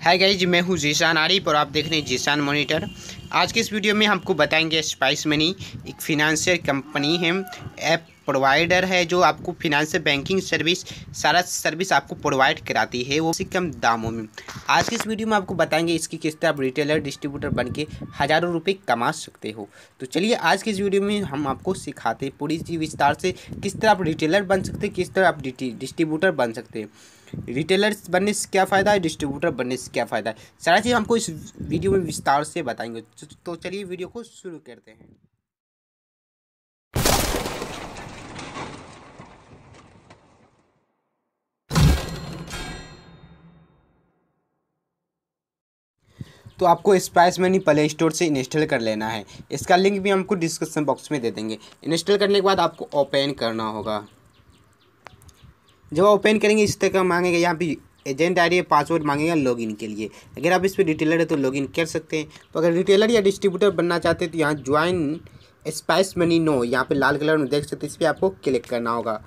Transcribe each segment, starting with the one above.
हाय guys मैं हूँ जीशान आरिफ और आप देख रहे हैं जीशान मॉनिटर आज के इस वीडियो में हमको बताएँगे स्पाइस मनी एक फिनंशियल कंपनी है ऐप प्रोवाइडर है जो आपको फिनेंशियल बैंकिंग सर्विस सारा सर्विस आपको प्रोवाइड कराती है, वो कम दामों में। आज के इस वीडियो में आपको बताएँगे इसकी किस तरह आप रिटेलर डिस्ट्रीब्यूटर बन के हज़ारों रुपये कमा सकते हो। तो चलिए आज के इस वीडियो में हम आपको सिखाते हैं पूरी विस्तार से, किस तरह आप रिटेलर बन सकते हैं, किस तरह आप डिस्ट्रीब्यूटर बन सकते हैं। रिटेलर बनने से क्या फ़ायदा है? डिस्ट्रीब्यूटर बनने से क्या फ़ायदा है? सारा चीज़ हमको इस वीडियो में विस्तार से बताएँगे। तो चलिए वीडियो को शुरू करते हैं। तो आपको स्पाइस मनी प्ले स्टोर से इंस्टॉल कर लेना है। इसका लिंक भी हमको डिस्क्रिप्शन बॉक्स में दे देंगे। इंस्टॉल करने के बाद आपको ओपन करना होगा। जब ओपन करेंगे, इस तरह का मांगेगा, यहाँ पे एजेंट आई पासवर्ड मांगेगा लॉगिन के लिए। अगर आप इस पर रिटेलर है तो लॉगिन कर सकते हैं। तो अगर रिटेलर या डिस्ट्रीब्यूटर बनना चाहते हैं तो यहाँ ज्वाइन स्पाइस मनी नो यहाँ पे लाल कलर में देख सकते हैं, इस पर आपको क्लिक करना होगा।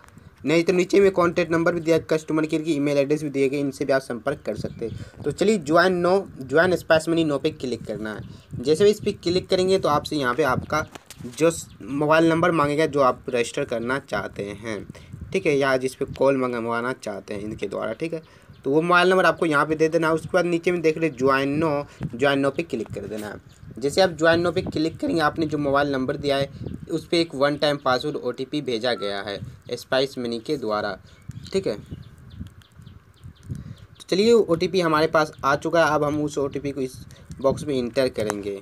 नहीं तो नीचे में कॉन्टैक्ट नंबर भी दिया कस्टमर केयर की ईमेल एड्रेस भी दिए गए, इनसे भी आप संपर्क कर सकते हैं। तो चलिए join now join Spice Money now पे क्लिक करना है। जैसे भी इस पर क्लिक करेंगे तो आपसे यहाँ पे आपका जो मोबाइल नंबर मांगेगा, जो आप रजिस्टर करना चाहते हैं। ठीक है, या जिस पर कॉल मंगवाना चाहते हैं इनके द्वारा, ठीक है? तो वो मोबाइल नंबर आपको यहाँ पे दे देना है उसके बाद नीचे में देख रहे ज्वाइन नो ज्वाइन नो पे क्लिक कर देना। है जैसे आप ज्वाइन नो पे क्लिक करेंगे, आपने जो मोबाइल नंबर दिया है, उस पर एक वन टाइम पासवर्ड ओटीपी भेजा गया है स्पाइस मनी के द्वारा, ठीक है? तो चलिए ओटीपी हमारे पास आ चुका है, अब हम उस ओटीपी को इस बॉक्स में इंटर करेंगे।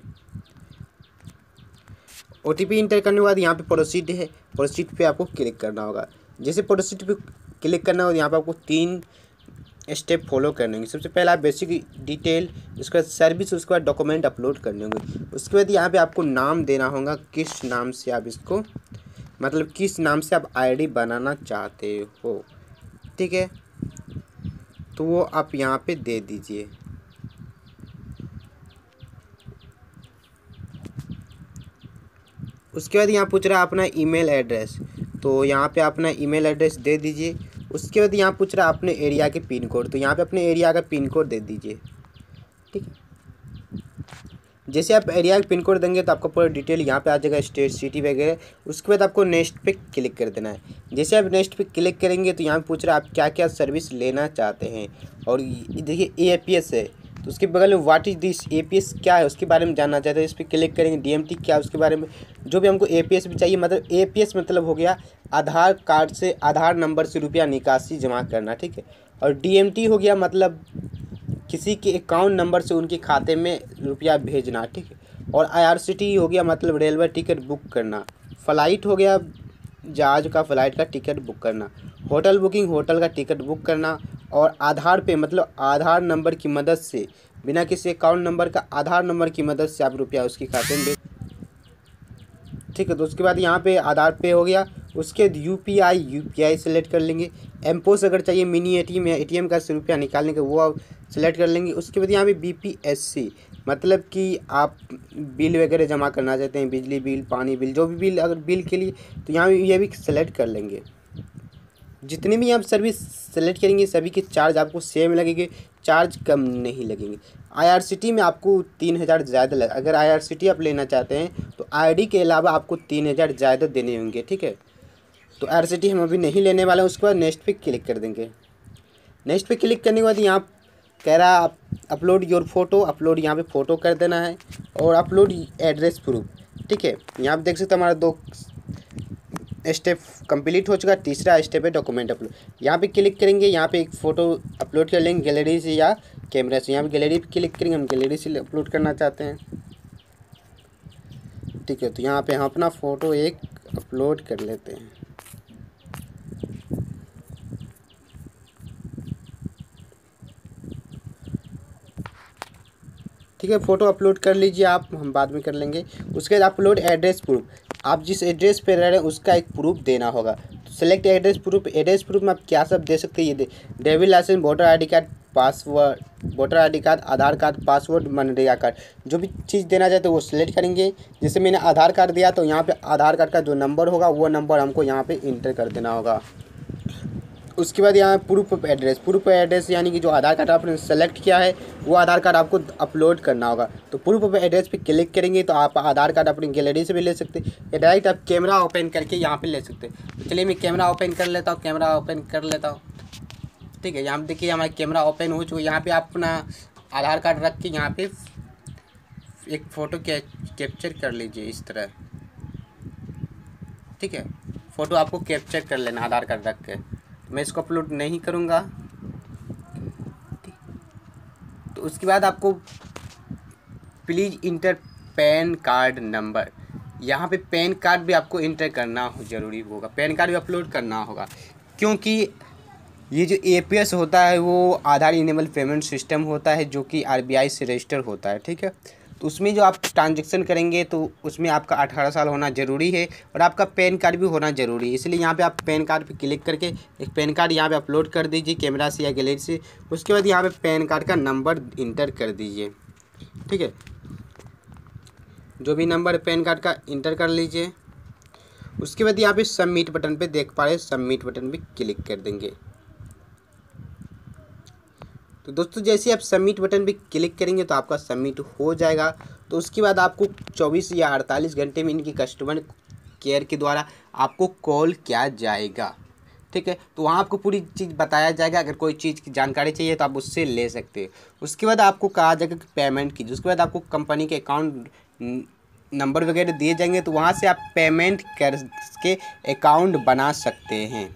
ओ टी पी इंटर करने के बाद यहाँ पे प्रोसीड है प्रोसीड पे आपको क्लिक करना होगा। जैसे प्रोसीड पे क्लिक करना हो यहाँ पर आपको तीन स्टेप फॉलो करने होंगे। सबसे पहले आप बेसिक डिटेल उसके बाद सर्विस उसके बाद डॉक्यूमेंट अपलोड करने होंगे। उसके बाद यहाँ पे आपको नाम देना होगा, किस नाम से आप इसको मतलब किस नाम से आप आईडी बनाना चाहते हो। ठीक है? तो वो आप यहाँ पे दे दीजिए। उसके बाद यहाँ पूछ रहा है अपना ईमेल एड्रेस तो यहाँ पे अपना ईमेल एड्रेस दे दीजिए। उसके बाद यहाँ पूछ रहा अपने एरिया के पिन कोड तो यहाँ पे अपने एरिया का पिन कोड दे दीजिए। ठीक है? जैसे आप एरिया का पिन कोड देंगे तो आपको पूरा डिटेल यहाँ पे आ जाएगा स्टेट सिटी वगैरह। उसके बाद आपको नेक्स्ट पे क्लिक कर देना है। जैसे आप नेक्स्ट पे क्लिक करेंगे तो यहाँ पे पूछ रहा आप क्या क्या सर्विस लेना चाहते हैं? और देखिए ए है। तो उसके बगल में व्हाट इज़ दिस एपीएस क्या है, उसके बारे में जानना चाहते हैं। इस पर क्लिक करेंगे डीएमटी क्या है, उसके बारे में। जो भी हमको एपीएस भी चाहिए मतलब एपीएस मतलब हो गया आधार कार्ड से, आधार नंबर से रुपया निकासी जमा करना, ठीक है। और डीएमटी हो गया मतलब किसी के अकाउंट नंबर से उनके खाते में रुपया भेजना, ठीक है। और आईआरसीटी हो गया मतलब रेलवे टिकट बुक करना। फ़्लाइट हो गया जहाज़ का फ़्लाइट का टिकट बुक करना। होटल बुकिंग, होटल का टिकट बुक करना। और आधार पे मतलब आधार नंबर की मदद से, बिना किसी अकाउंट नंबर का आधार नंबर की मदद से आप रुपया उसके खाते में ठीक है तो उसके बाद यहाँ पे आधार पे हो गया। उसके बाद U P I U P I select कर लेंगे। एम पोस अगर चाहिए मिनी ए टी एम या ए टी एम का से रुपया निकालने का, वो आप सेलेक्ट कर लेंगे। उसके बाद यहाँ पे बी पी एस सी मतलब कि आप बिल वगैरह जमा करना चाहते हैं, बिजली बिल, पानी बिल, जो भी बिल, अगर बिल के लिए तो यहाँ ये भी सेलेक्ट कर लेंगे। जितने भी आप सर्विस सेलेक्ट करेंगे, सभी के चार्ज आपको सेम लगेंगे चार्ज कम नहीं लगेंगे। आईआरसीटी में आपको तीन हज़ार ज़्यादा लग, अगर आईआरसीटी आप लेना चाहते हैं तो आईडी के अलावा आपको तीन हज़ार ज़्यादा देने होंगे, ठीक है? तो आईआरसीटी हम अभी नहीं लेने वाले हैं उसके बाद नेक्स्ट पे क्लिक कर देंगे। नेक्स्ट पे क्लिक करने के बाद यहाँ कह रहा आप अपलोड योर फ़ोटो अपलोड यहाँ पे फ़ोटो कर देना है और अपलोड एड्रेस प्रूफ ठीक है? यहाँ पे देख सकते हमारा दो स्टेप कंप्लीट हो चुका, तीसरा स्टेप है डॉक्यूमेंट अपलोड यहाँ पे क्लिक करेंगे, यहाँ पे एक फ़ोटो अपलोड कर लेंगे गैलरी से या कैमरा से. यहाँ पे गैलरी पे क्लिक करेंगे, हम गैलरी से अपलोड करना चाहते हैं. ठीक है तो यहाँ पे हम अपना फ़ोटो एक अपलोड कर लेते हैं. ठीक है फ़ोटो अपलोड कर लीजिए आप, हम बाद में कर लेंगे. उसके बाद अपलोड एड्रेस प्रूफ आप जिस एड्रेस पे रह रहे हैं, उसका एक प्रूफ देना होगा। तो select address proof address proof में आप क्या सब दे सकते हैं? ये driving licence voter ID card password voter ID card Aadhaar card password MNREGA card जो भी चीज़ देना चाहते हैं वो सिलेक्ट करेंगे। जैसे मैंने आधार कार्ड दिया तो यहाँ पे आधार कार्ड का जो नंबर होगा, वो नंबर हमको यहाँ पे इंटर कर देना होगा। उसके बाद यहाँ प्रूफ एड्रेस प्रूफ एड्रेस यानी कि जो आधार कार्ड आपने सेलेक्ट किया है, वो आधार कार्ड आपको अपलोड करना होगा। तो प्रूफ ऑफ़ एड्रेस पे क्लिक करेंगे तो आप आधार कार्ड अपनी गैलरी से भी ले सकते हैं। या डायरेक्ट आप कैमरा ओपन करके यहाँ पे ले सकते हैं। तो चलिए मैं कैमरा ओपन कर लेता हूँ कैमरा ओपन कर लेता हूँ। ठीक है, यहाँ पर देखिए हमारा कैमरा ओपन हो चुका यहाँ पर आप अपना आधार कार्ड रख के यहाँ पर एक फ़ोटो कैप्चर कर लीजिए इस तरह। ठीक है फ़ोटो आपको कैप्चर कर लेना, आधार कार्ड रख के। मैं इसको अपलोड नहीं करूँगा। तो उसके बाद आपको please enter PAN card number यहाँ पे पैन कार्ड भी आपको इंटर करना ज़रूरी होगा। पैन कार्ड भी अपलोड करना होगा। क्योंकि ये जो एपीएस होता है, वो आधार इनेबल पेमेंट सिस्टम होता है, जो कि आरबीआई से रजिस्टर होता है, ठीक है? तो उसमें जो आप ट्रांजेक्शन करेंगे तो उसमें आपका अठारह साल होना ज़रूरी है और आपका पैन कार्ड भी होना ज़रूरी है। इसलिए यहाँ पे आप पैन कार्ड पे क्लिक करके एक पैन कार्ड यहाँ पे अपलोड कर दीजिए कैमरा से या गैलरी से। उसके बाद यहाँ पे पैन कार्ड का नंबर इंटर कर दीजिए। ठीक है? जो भी नंबर पैन कार्ड का इंटर कर लीजिए। उसके बाद यहाँ पे सबमिट बटन पे देख पा रहे सबमिट बटन पे क्लिक कर देंगे। तो दोस्तों, जैसे आप सबमिट बटन पे क्लिक करेंगे तो आपका सबमिट हो जाएगा। तो उसके बाद आपको 24 या 48 घंटे में इनकी कस्टमर केयर के द्वारा आपको कॉल किया जाएगा। ठीक है? तो वहाँ आपको पूरी चीज़ बताया जाएगा। अगर कोई चीज़ की जानकारी चाहिए तो आप उससे ले सकते हैं। उसके बाद आपको कहा जाएगा कि पेमेंट कीजिए। उसके बाद आपको कंपनी के अकाउंट नंबर वगैरह दिए जाएँगे तो वहाँ से आप पेमेंट कर के अकाउंट बना सकते हैं।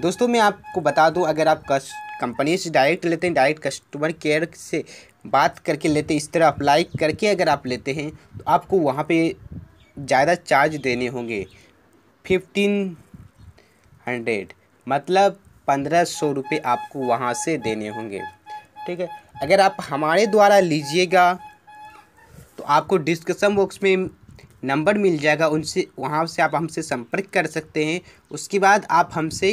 दोस्तों, मैं आपको बता दूँ, अगर आप कस्ट कंपनी से डायरेक्ट लेते हैं, डायरेक्ट कस्टमर केयर से बात करके लेते हैं, इस तरह अप्लाई करके अगर आप लेते हैं तो आपको वहाँ पे ज़्यादा चार्ज देने होंगे। फिफ्टीन हंड्रेड मतलब पंद्रह सौ रुपये आपको वहाँ से देने होंगे। ठीक है? अगर आप हमारे द्वारा लीजिएगा तो आपको डिस्कशन बॉक्स में नंबर मिल जाएगा, उनसे, वहाँ से आप हमसे संपर्क कर सकते हैं। उसके बाद आप हमसे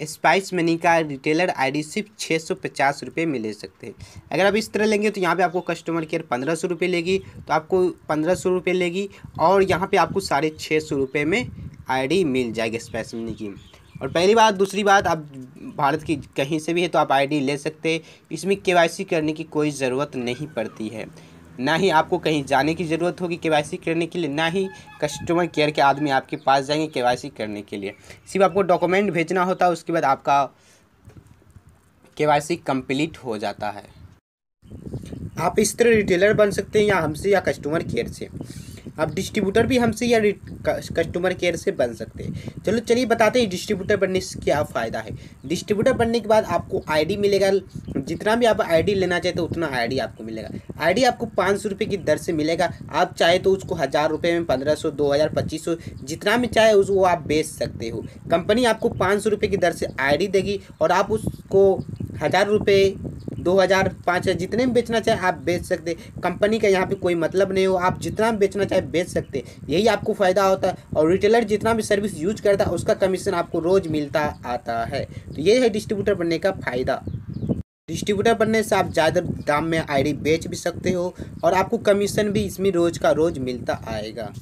स्पाइस मनी का रिटेलर आईडी सिर्फ़ छः सौ पचास रुपये में ले सकते हैं। अगर आप इस तरह लेंगे तो यहाँ पे आपको कस्टमर केयर पंद्रह सौ रुपये लेगी तो आपको पंद्रह सौ रुपये लेगी और यहाँ पे आपको साढ़े छः सौ रुपये में आईडी मिल जाएगी स्पाइस मनी की। और पहली बात, दूसरी बात, आप भारत की कहीं से भी है तो आप आईडी ले सकते हैं। इसमें के करने की कोई ज़रूरत नहीं पड़ती है। ना ही आपको कहीं जाने की ज़रूरत होगी के करने के लिए, ना ही कस्टमर केयर के आदमी आपके पास जाएँगे के करने के लिए। सिर्फ़ आपको डॉक्यूमेंट भेजना होता है उसके बाद आपका के कंप्लीट हो जाता है। आप इस तरह रिटेलर बन सकते हैं या हमसे या कस्टमर केयर से। आप डिस्ट्रीब्यूटर भी हमसे या कस्टमर केयर से बन सकते हैं। चलो, चलिए बताते हैं डिस्ट्रीब्यूटर बनने से क्या फ़ायदा है। डिस्ट्रीब्यूटर बनने के बाद आपको आईडी मिलेगा। जितना भी आप आईडी लेना चाहते हो उतना आईडी आपको मिलेगा। आईडी आपको पाँच सौ की दर से मिलेगा। आप चाहे तो उसको हज़ार रुपये में, पंद्रह सौ, दो हज़ार, पच्चीस सौ, जितना भी चाहे उसको आप बेच सकते हो। कंपनी आपको पाँच सौ रुपये की दर से आईडी देगी और आप उसको हज़ार रुपये दो हज़ार, पाँच हज़ार, जितने में बेचना चाहे आप बेच सकते कंपनी का यहाँ पे कोई मतलब नहीं हो, आप जितना भी बेचना चाहे बेच सकते यही आपको फ़ायदा होता है और रिटेलर जितना भी सर्विस यूज़ करता है, उसका कमीशन आपको रोज़ मिलता आता है। तो ये है डिस्ट्रीब्यूटर बनने का फ़ायदा। डिस्ट्रीब्यूटर बनने से आप ज़्यादा दाम में आईडी बेच भी सकते हो और आपको कमीशन भी इसमें रोज़ का रोज़ मिलता आएगा।